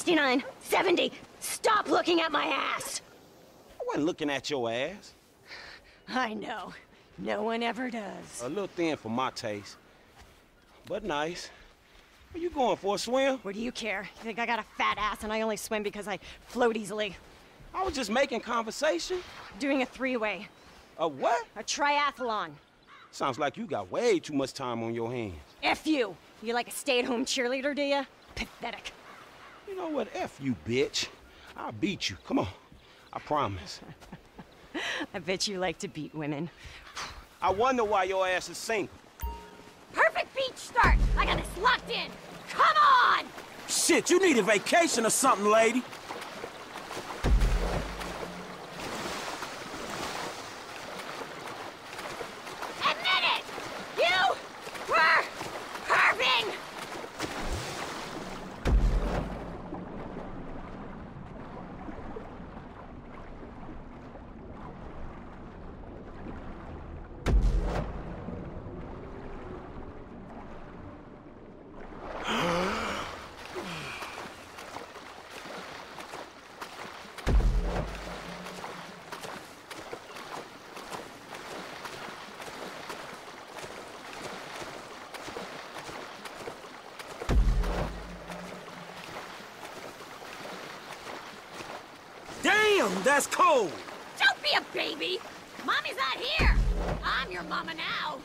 69, 70. Stop looking at my ass! I wasn't looking at your ass. I know. No one ever does. A little thin for my taste. But nice. Are you going for a swim? What do you care? You think I got a fat ass and I only swim because I float easily? I was just making conversation. Doing a three-way. A what? A triathlon. Sounds like you got way too much time on your hands. F you. You like a stay-at-home cheerleader, do you? Pathetic. You know what? F you, bitch. I'll beat you. Come on. I promise. I bet you like to beat women. I wonder why your ass is single. Perfect beach start! I got this locked in! Come on! Shit, you need a vacation or something, lady. Admit it! You were perving! Damn, that's Don't be a baby! Mommy's not here! I'm your mama now!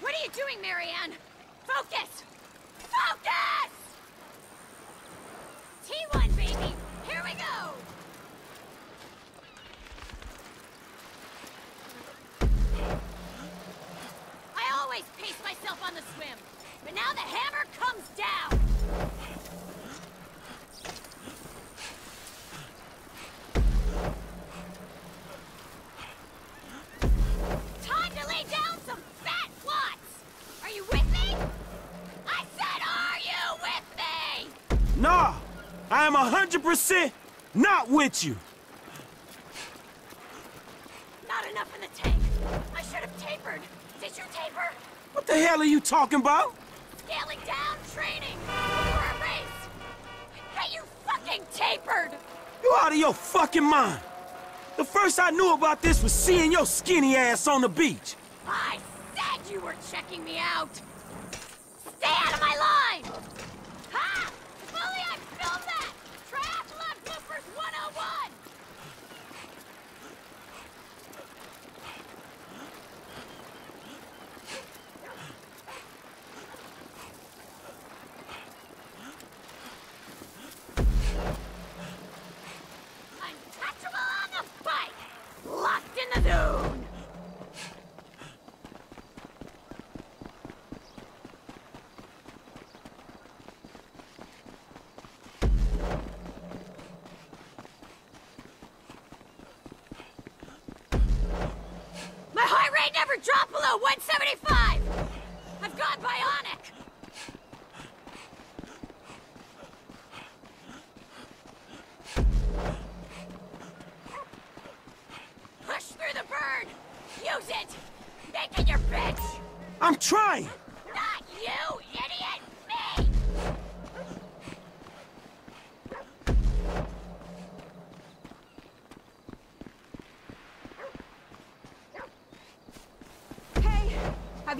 What are you doing, Marianne? Focus! Am a hundred percent not with you. Not enough in the tank. I should have tapered. Did you taper? What the hell are you talking about? Scaling down training for a race. Hey, you fucking tapered! You out of your fucking mind. The first I knew about this was seeing your skinny ass on the beach. I said you were checking me out. Stay out of my line! Ha! If only I filmed that! Triathlon bloopers 101! Untouchable on the bike! Locked in the zone! Drop below 175!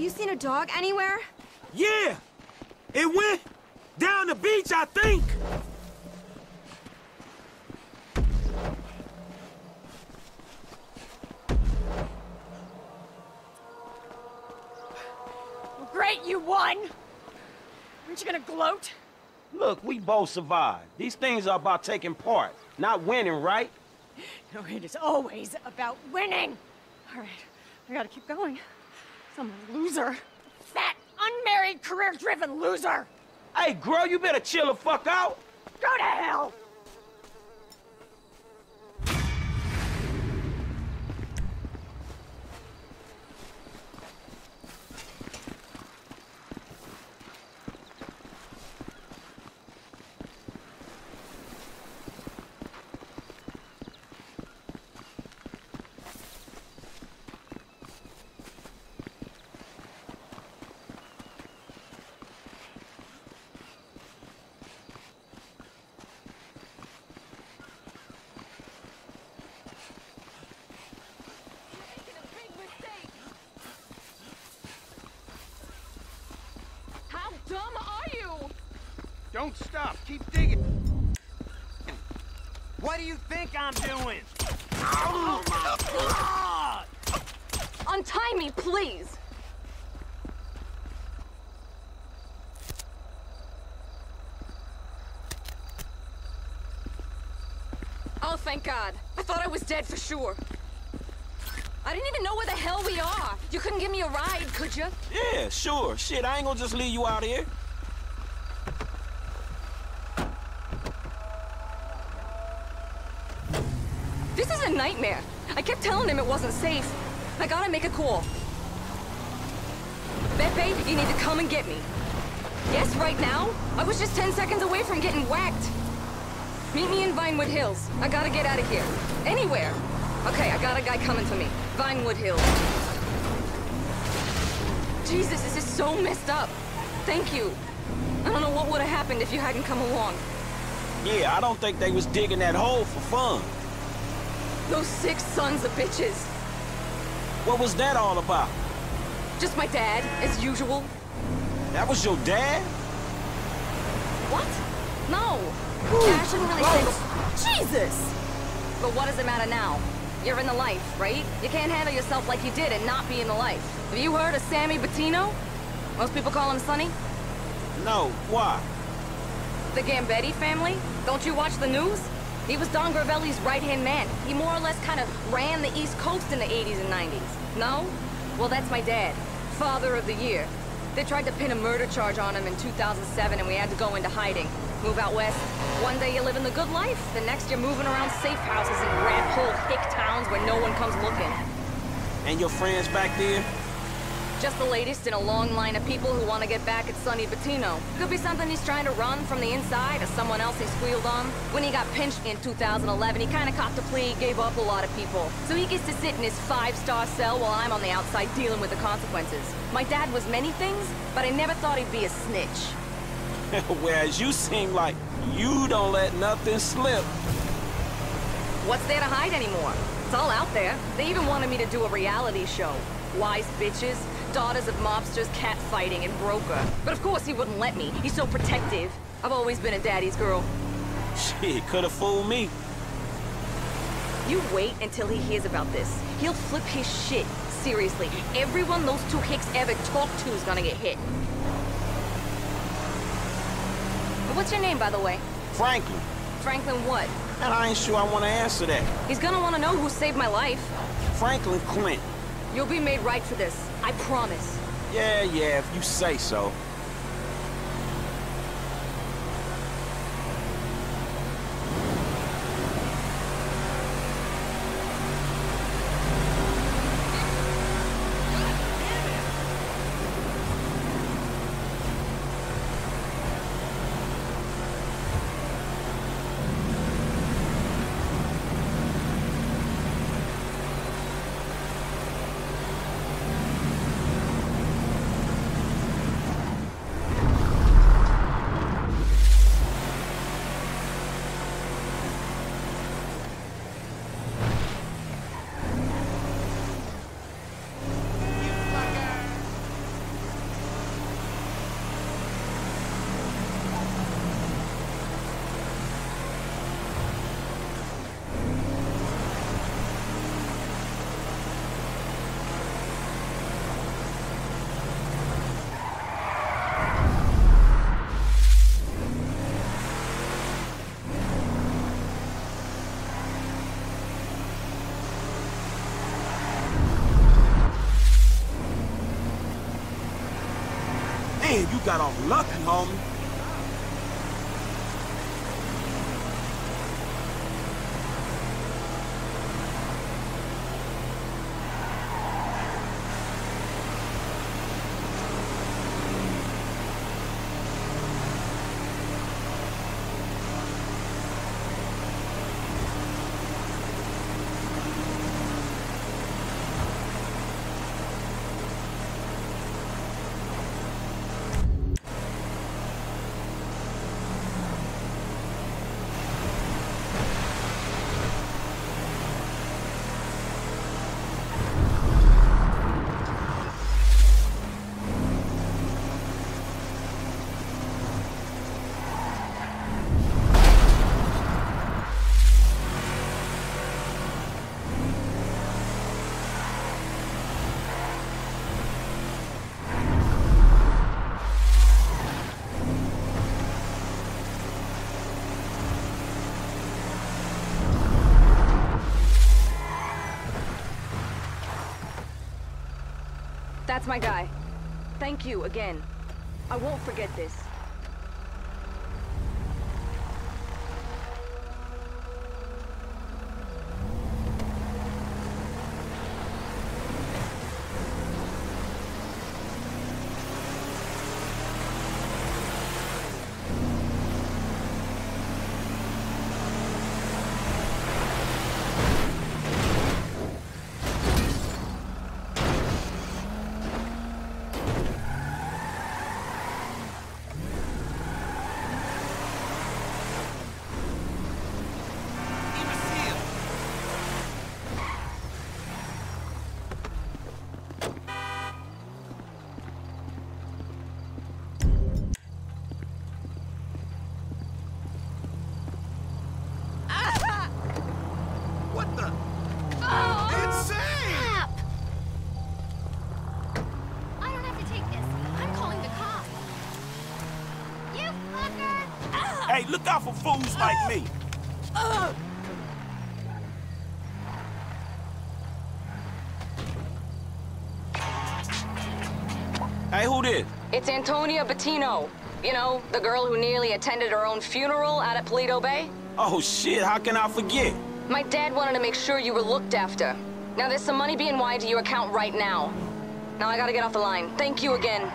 Have you seen a dog anywhere? Yeah! It went down the beach, I think! Well, great, you won! Aren't you gonna gloat? Look, we both survived. These things are about taking part, not winning, right? No, it is always about winning! All right, I gotta keep going. Some loser. Fat, unmarried, career-driven loser! Hey, girl, you better chill the fuck out. Go to hell! How dumb are you? Don't stop. Keep digging. What do you think I'm doing? Oh my god! Untie me, please! Oh, thank God. I thought I was dead for sure. I didn't even know where the hell we are. You couldn't give me a ride, could you? Yeah, sure. Shit, I ain't gonna just leave you out here. This is a nightmare. I kept telling him it wasn't safe. I gotta make a call. Pepe, you need to come and get me. Yes, right now? I was just 10 seconds away from getting whacked. Meet me in Vinewood Hills. I gotta get out of here. Anywhere. Okay, I got a guy coming for me. Vinewood Hills. Jesus, this is so messed up. Thank you. I don't know what would have happened if you hadn't come along. Yeah, I don't think they was digging that hole for fun. Those six sons of bitches. What was that all about? Just my dad, as usual. That was your dad? What? No. Yeah, I shouldn't really say... Jesus! But what does it matter now? You're in the life, right? You can't handle yourself like you did and not be in the life. Have you heard of Sammy Bettino? Most people call him Sonny. No, why? The Gambetti family? Don't you watch the news? He was Jon Gravelli's right-hand man. He more or less kind of ran the East Coast in the 80s and 90s. No? Well, that's my dad. Father of the Year. They tried to pin a murder charge on him in 2007 and we had to go into hiding. Move out west. One day you're living the good life, the next you're moving around safe houses in rat hole hick towns where no one comes looking. And your friends back there? Just the latest in a long line of people who want to get back at Sonny Bettino. Could be something he's trying to run from the inside, or someone else he squealed on. When he got pinched in 2011, he kind of copped a plea, gave up a lot of people. So he gets to sit in his five-star cell while I'm on the outside dealing with the consequences. My dad was many things, but I never thought he'd be a snitch. Whereas you seem like you don't let nothing slip. What's there to hide anymore? It's all out there. They even wanted me to do a reality show. Wise bitches, daughters of mobsters, catfighting, and broker. But of course he wouldn't let me. He's so protective. I've always been a daddy's girl. Shit, could have fooled me. You wait until he hears about this. He'll flip his shit. Seriously, everyone those two hicks ever talked to is gonna get hit. What's your name, by the way? Franklin. Franklin what? And I ain't sure I want to answer that. He's gonna wanna know who saved my life. Franklin Clint. You'll be made right for this. I promise. Yeah, yeah, if you say so. Got off lucky, homie. That's my guy. Thank you again. I won't forget this. Hey, look out for fools like me. Hey, who this? It's Antonia Bettino. You know, the girl who nearly attended her own funeral out at Paleto Bay? Oh, shit, how can I forget? My dad wanted to make sure you were looked after. Now there's some money being wired to your account right now. Now I gotta get off the line. Thank you again.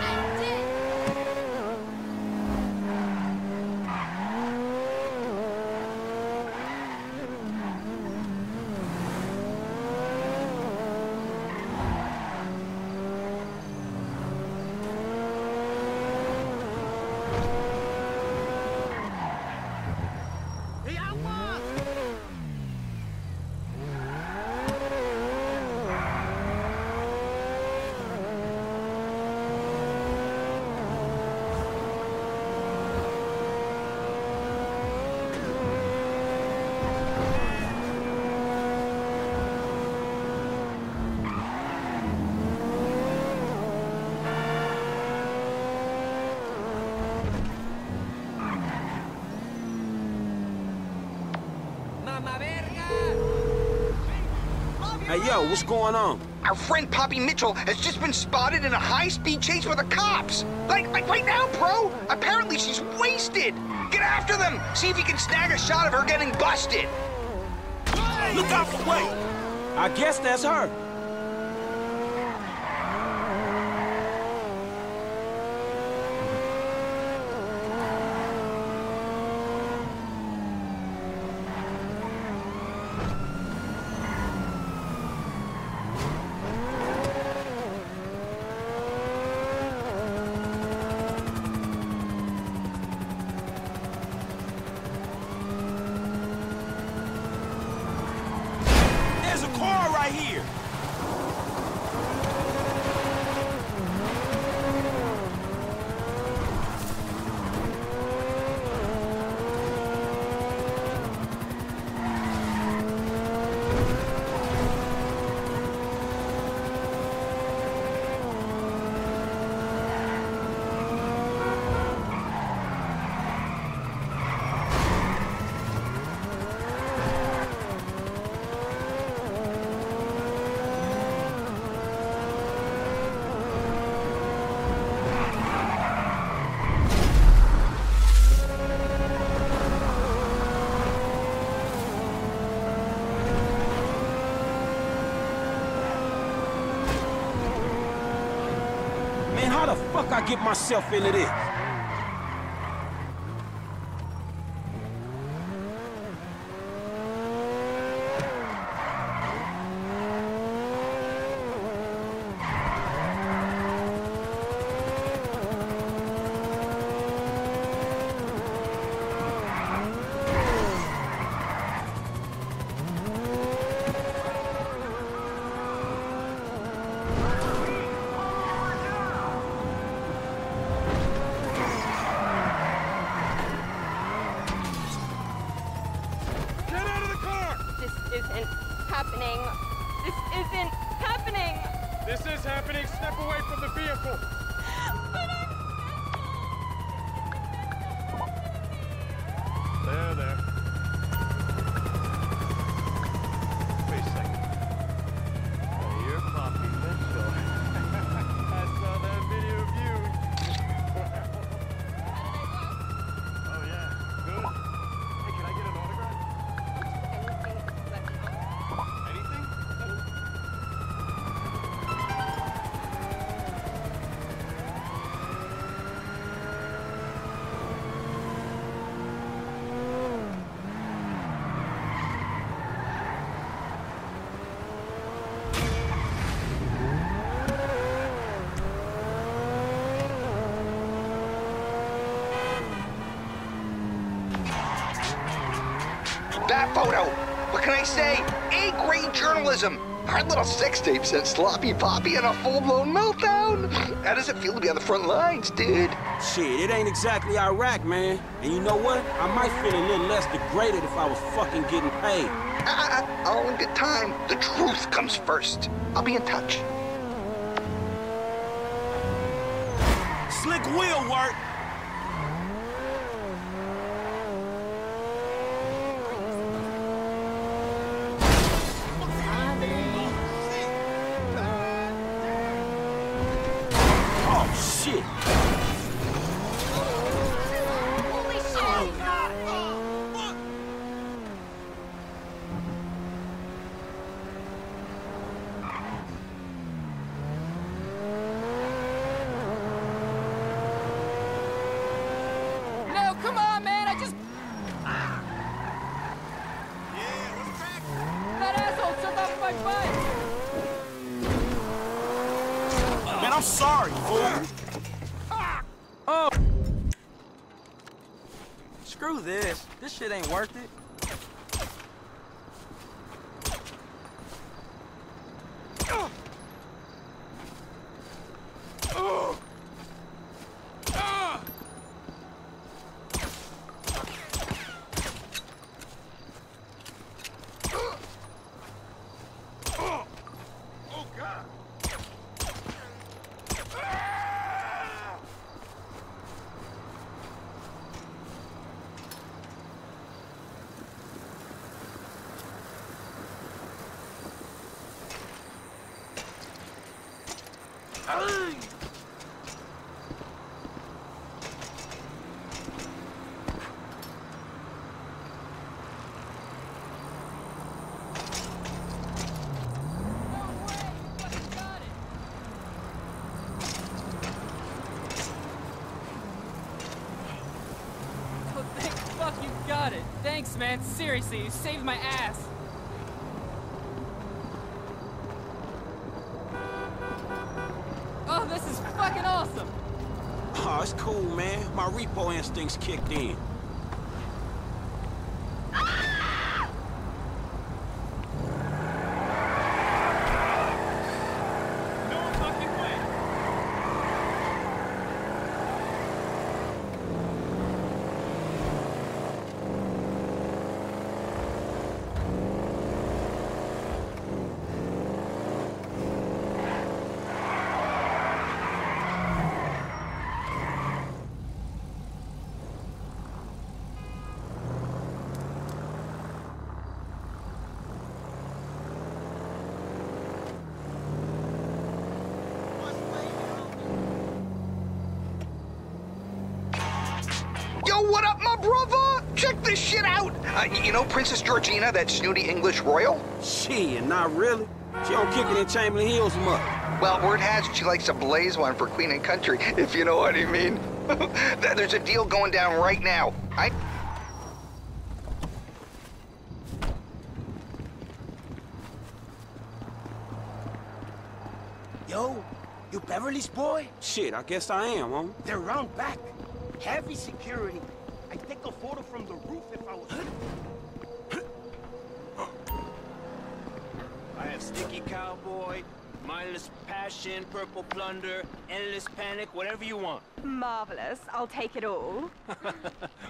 I did. Hey, I was! Hey, yo, what's going on? Our friend Poppy Mitchell has just been spotted in a high-speed chase with the cops. Like, like right now, bro. Apparently she's wasted. Get after them. See if you can snag a shot of her getting busted. Look out the way. I guess that's her. Get myself into this? Journalism! Our little sex tape sent Sloppy Poppy in a full-blown meltdown! How does it feel to be on the front lines, dude? Shit, it ain't exactly Iraq, man. And you know what? I might feel a little less degraded if I was fucking getting paid. Ah, all in good time. The truth comes first. I'll be in touch. Slick will work. Oh, shit. Holy shit! No, come on, man! I just... That asshole took off my bike! Man, I'm sorry, fool. Oh. Screw this. This shit ain't worth it. Oh, thank fuck you got it. Thanks, man. Seriously, you saved my ass. Oh, this is fucking awesome. Oh, it's cool, man. My repo instincts kicked in. What up, my brother? Check this shit out. Uh, you know Princess Georgina, that snooty English royal? Shit, not really. She don't kick it in Chamberlain Hills much. Well, word has it she likes to blaze one for Queen and Country, if you know what I mean. There's a deal going down right now. I. Yo, you Beverly's boy? Shit, I guess I am, huh? They're round back. Heavy security. I take a photo from the roof if I was... I have Sticky Cowboy, Mindless Passion, Purple Plunder, Endless Panic, whatever you want. Marvelous. I'll take it all.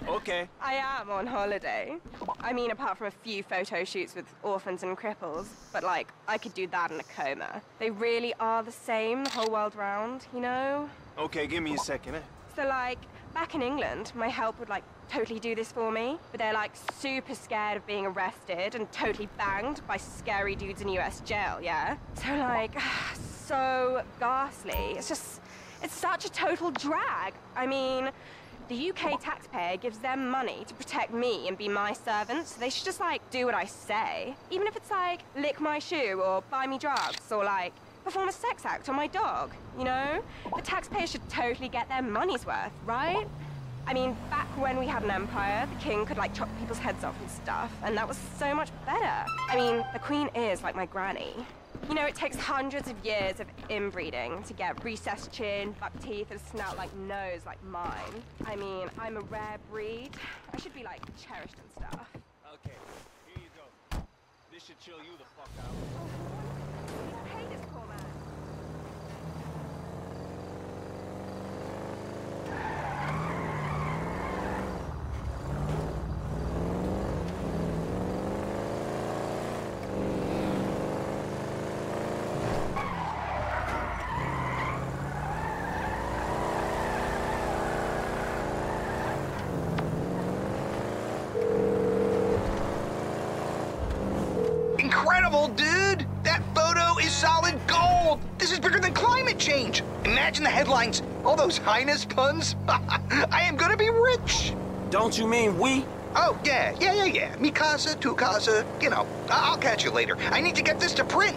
Okay. I am on holiday. I mean, apart from a few photo shoots with orphans and cripples. But, like, I could do that in a coma. They really are the same the whole world round, you know? Okay, give me a second. eh? So, like, back in England, my help would, like, totally do this for me. But they're, like, super scared of being arrested and totally banged by scary dudes in US jail, yeah? So, like, so ghastly. It's just, it's such a total drag. I mean, the UK taxpayer gives them money to protect me and be my servant, so they should just, like, do what I say. Even if it's, like, lick my shoe or buy me drugs or, like, perform a sex act on my dog, you know? The taxpayer should totally get their money's worth, right? I mean, back when we had an empire, the king could like chop people's heads off and stuff, and that was so much better. I mean, the queen is like my granny. You know, it takes hundreds of years of inbreeding to get recessed chin, buck teeth, and a snout like nose like mine. I mean, I'm a rare breed. I should be like cherished and stuff. Okay, here you go. This should chill you the fuck out. Oh, Hey, this poor man. Incredible, dude! That photo is solid gold! This is bigger than climate change! Imagine the headlines. All those highness puns. I am gonna be rich! Don't you mean we? Oh, yeah, yeah, yeah, yeah. Mi casa, tu casa, you know. I- I'll catch you later. I need to get this to print.